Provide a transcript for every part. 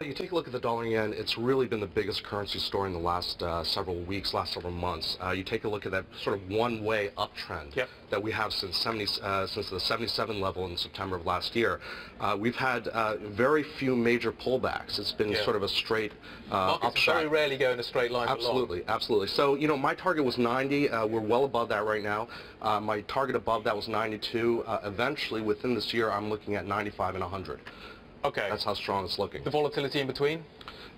You take a look at the dollar yen, it's really been the biggest currency story in the last uh, several weeks, last several months. Uh, you take a look at that sort of one-way uptrend yep. that we have since 70, uh, since the 77 level in September of last year. Uh, we've had uh, very few major pullbacks. It's been yeah. sort of a straight uh, upshot. very rarely go in a straight line. Absolutely, absolutely. So, you know, my target was 90. Uh, we're well above that right now. my target above that was 92. eventually, within this year, I'm looking at 95 and 100. Okay. That's how strong it's looking. The volatility in between?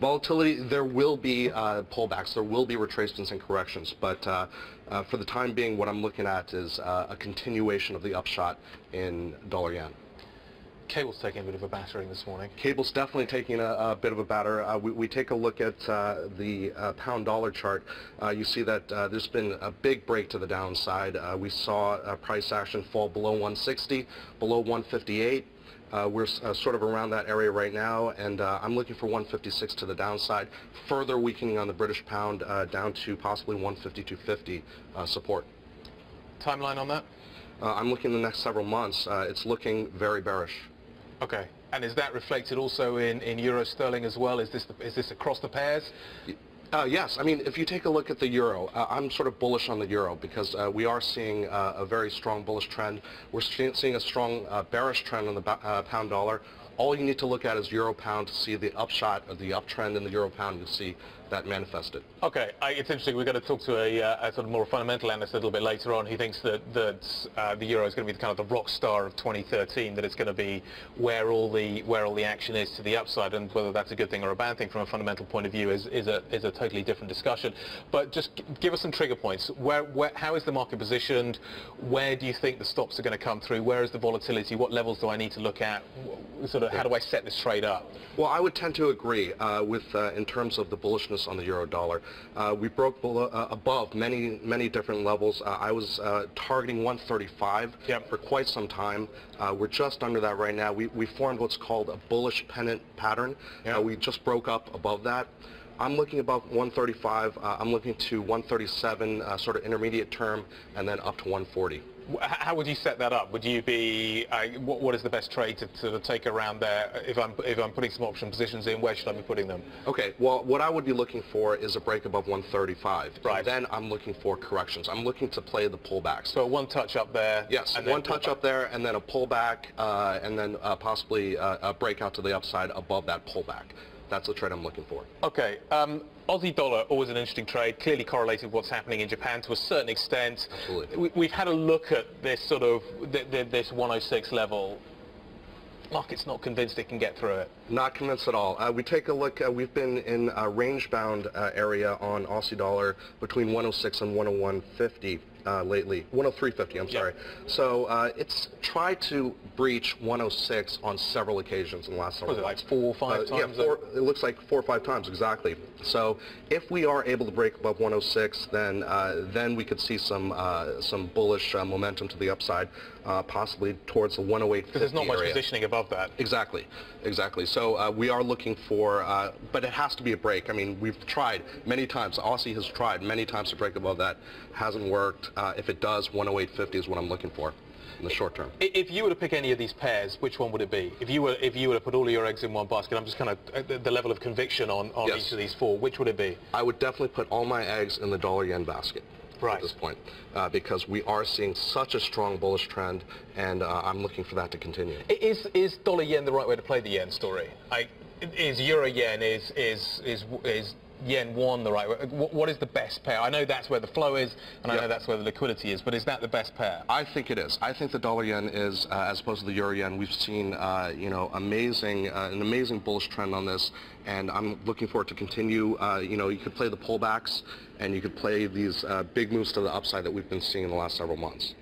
Volatility, there will be uh, pullbacks, there will be retracements and corrections, but uh, uh, for the time being, what I'm looking at is uh, a continuation of the upshot in dollar yen. Cable's taking a bit of a battering this morning. Cable's definitely taking a, a bit of a batter. Uh, we, we, take a look at uh, the uh, pound dollar chart. Uh, you see that uh, there's been a big break to the downside. Uh, we saw price action fall below 160, below 158. Uh, we're uh, sort of around that area right now, and uh, I'm looking for 156 to the downside. Further weakening on the British pound uh, down to possibly 150 uh, support. Timeline on that? Uh, I'm looking the next several months. it's looking very bearish. Okay. And is that reflected also in, in euro sterling as well? Is this, the, is this across the pairs? Uh, yes, I mean, if you take a look at the euro, uh, I'm sort of bullish on the euro because uh, we are seeing uh, a very strong bullish trend. We're seeing a strong uh, bearish trend on the uh, pound dollar. All you need to look at is euro pound to see the upshot of the uptrend in the euro pound. You see that manifested. Okay, I, it's interesting. We're going to talk to a, uh, a, sort of more fundamental analyst a little bit later on. He thinks that that uh, the euro is going to be the kind of the rock star of 2013. That it's going to be where all the where all the action is to the upside, and whether that's a good thing or a bad thing from a fundamental point of view is is a is a totally different discussion. But just give us some trigger points. Where, where how is the market positioned? Where do you think the stops are going to come through? Where is the volatility? What levels do I need to look at? Sort of how do I set this trade up? Well, I would tend to agree uh, with uh, in terms of the bullishness on the euro dollar. Uh, we broke below, uh, above many, many different levels. Uh, I was uh, targeting 135 yep. for quite some time. Uh, we're just under that right now. We, we formed what's called a bullish pennant pattern. Yep. Uh, we just broke up above that. I'm looking above 135. I'm looking to 137, sort of intermediate term, and then up to 140. How would you set that up? Would you be, uh, what, what is the best trade to, to take around there? If I'm, if I'm putting some option positions in, where should I be putting them? Okay, well, what I would be looking for is a break above 135. Right. And then I'm looking for corrections. I'm looking to play the pullbacks. So one touch up there. Yes, one touch up there, and then a pullback, uh, and then uh, possibly uh, a breakout to the upside above that pullback. That's the trade I'm looking for. Okay. Um, Aussie dollar, always an interesting trade, clearly correlated with what's happening in Japan to a certain extent. Absolutely. We, have had a look at this sort of, this 106 level. Market's not convinced it can get through it. Not convinced at all. Uh, we take a look, uh, we've been in a range-bound uh, area on Aussie dollar between 106 and 101.50 uh, lately, 103.50, I'm sorry. So uh, it's tried to breach 106 on several occasions in the last several months. like four or five uh, times? Yeah, four, it looks like four or five times, exactly. So if we are able to break above 106, then uh, then we could see some uh, some bullish uh, momentum to the upside, possibly towards the 108 Because there's not much area. positioning above that. Exactly, exactly. So we are looking for, but it has to be a break. I mean, we've tried many times. Aussie has tried many times to break above that. Hasn't worked. Uh, if it does, 108.50 is what I'm looking for in the short term. If you were to pick any of these pairs, which one would it be? If you were if you were to put all of your eggs in one basket, I'm just kind of uh, the, the level of conviction on, on yes. each of these four, which would it be? I would definitely put all my eggs in the dollar yen basket. Right. At this point, uh, because we are seeing such a strong bullish trend, and uh, I'm looking for that to continue. Is is dollar yen the right way to play the yen story? I, is euro yen is is is is yen won the right way? What is the best pair? I know that's where the flow is, and yep. I know that's where the liquidity is, but is that the best pair? I think it is. I think the dollar yen is, uh, as opposed to the euro yen, we've seen, uh, you know, amazing, uh, an amazing bullish trend on this, and I'm looking for it to continue. Uh, you know, you could play the pullbacks, and you could play these uh, big moves to the upside that we've been seeing in the last several months.